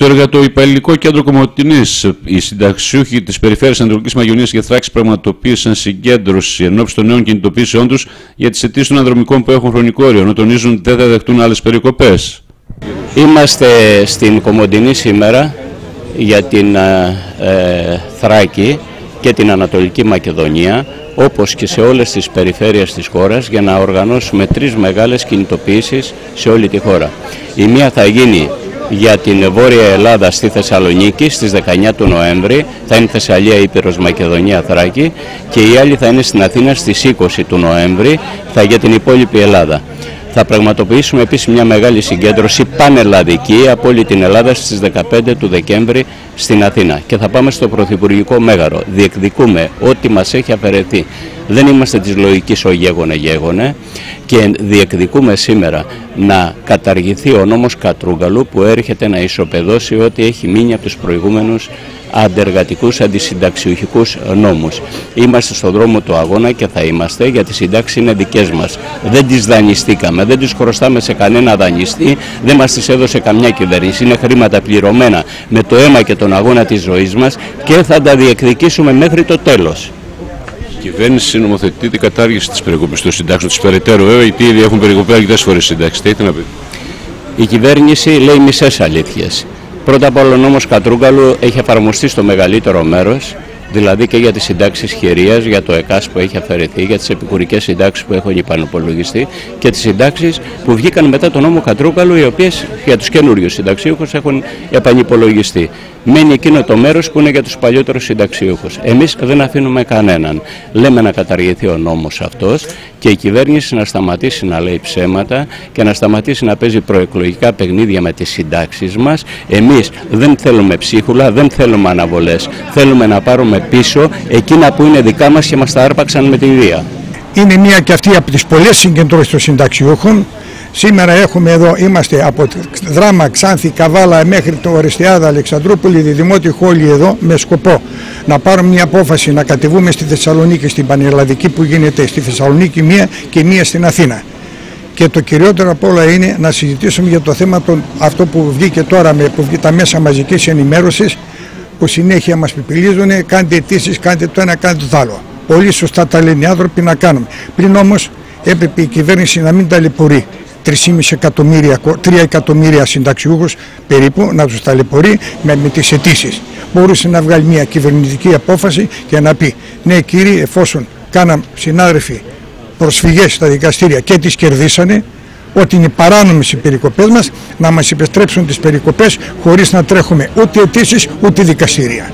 Στο εργατοϊπαλληλικό κέντρο Κομωτινής, οι συνταξιούχοι της Περιφέρειας Ανατολικής Μαγειονία και Θράκη πραγματοποίησαν συγκέντρωση ενώπιση των νέων κινητοποίησεών τους για τις αιτήσεις των ανδρομικών που έχουν χρονικό όριο, ενώ τονίζουν ότι δεν θα δεχτούν άλλες περικοπές. Είμαστε στην Κομωτινή σήμερα για την ε, ε, Θράκη και την Ανατολική Μακεδονία όπως και σε όλες τις περιφέρειες της χώρας για να οργανώσουμε τρεις μεγάλες κινητοποιήσεις σε όλη τη χώρα. Η μία θα γίνει για την Βόρεια Ελλάδα στη Θεσσαλονίκη στις 19 του Νοέμβρη, θα είναι Θεσσαλία, Ήπειρος, Μακεδονία, Θράκη και η άλλη θα είναι στην Αθήνα στις 20 του Νοέμβρη, θα για την υπόλοιπη Ελλάδα. Θα πραγματοποιήσουμε επίσης μια μεγάλη συγκέντρωση πανελλαδική από όλη την Ελλάδα στις 15 του Δεκέμβρη στην Αθήνα και θα πάμε στο Πρωθυπουργικό Μέγαρο. Διεκδικούμε ό,τι μας έχει αφαιρεθεί. Δεν είμαστε της λογικής ο γέγονε γέγονε και διεκδικούμε σήμερα να καταργηθεί ο νόμος Κατρούγκαλου που έρχεται να ισοπεδώσει ό,τι έχει μείνει από τους προηγούμενους αντεργατικούς αντισυνταξιουχικούς νόμους. Είμαστε στον δρόμο του αγώνα και θα είμαστε γιατί οι συντάξεις είναι δικές μας. Δεν τις δανειστήκαμε, δεν τις χρωστάμε σε κανένα δανειστή, δεν μας τις έδωσε καμιά κυβέρνηση. Είναι χρήματα πληρωμένα με το αίμα και τον αγώνα της ζωής μας και θα τα διεκδικήσουμε μέχρι το τέλος. Η κυβέρνηση νομοθετεί την κατάργηση της περικοπής των συντάξεων της περαιτέρω. Βέβαια, οι ήδη έχουν περικοπεί αρκετές φορές συντάξεις. Τι να πει. Η κυβέρνηση λέει μισές αλήθειες. Πρώτα απ' όλα ο νόμος Κατρούγκαλου έχει εφαρμοστεί στο μεγαλύτερο μέρος, δηλαδή και για τις συντάξεις χειρίας, για το ΕΚΑΣ που έχει αφαιρεθεί, για τις επικουρικές συντάξεις που έχουν υπανοπολογιστεί και τις συντάξεις που βγήκαν μετά τον νόμο Κατρούγκαλου, οι οποίες για τους καινούριους συνταξίουχους έχουν επανυπολογιστεί. Μένει εκείνο το μέρος που είναι για τους παλιότερους συνταξιούχους. Εμείς δεν αφήνουμε κανέναν. Λέμε να καταργηθεί ο νόμος αυτός και η κυβέρνηση να σταματήσει να λέει ψέματα και να σταματήσει να παίζει προεκλογικά παιχνίδια με τις συντάξεις μας. Εμείς δεν θέλουμε ψίχουλα, δεν θέλουμε αναβολές. Θέλουμε να πάρουμε πίσω εκείνα που είναι δικά μας και μας τα άρπαξαν με την ιδέα. Είναι μία και αυτή από τις πολλές συγκεντρώσεις των συνταξιούχων Σήμερα έχουμε εδώ, είμαστε από Δράμα, Ξάνθη, Καβάλα μέχρι το Οριστιάδα, Αλεξανδρούπολη, Δημότη Χόλη εδώ με σκοπό να πάρουμε μια απόφαση να κατεβούμε στη Θεσσαλονίκη, στην Πανελλαδική που γίνεται στη Θεσσαλονίκη μία και μία στην Αθήνα. Και το κυριότερο από όλα είναι να συζητήσουμε για το θέμα των, αυτό που βγήκε τώρα με που βγήκε τα μέσα μαζικής ενημέρωσης που συνέχεια μας πιπιλίζουν, κάντε αιτήσεις, κάντε το ένα, κάντε το άλλο. Πολύ σωστά τα λένε οι άνθρωποι να κάνουμε. Πριν όμως έπρεπε η κυβέρνηση να μην ταλαιπωρεί 3,5 εκατομμύρια, 3 εκατομμύρια συνταξιούχους περίπου να τους ταλαιπωρεί με, με τις αιτήσεις. Μπορούσε να βγάλει μια κυβερνητική απόφαση και να πει ναι κύριε εφόσον κάναν συνάδελφοι προσφυγές στα δικαστήρια και τις κερδίσανε ότι είναι παράνομες οι περικοπές μας να μας επιστρέψουν τις περικοπές χωρίς να τρέχουμε ούτε αιτήσεις ούτε δικαστήρια.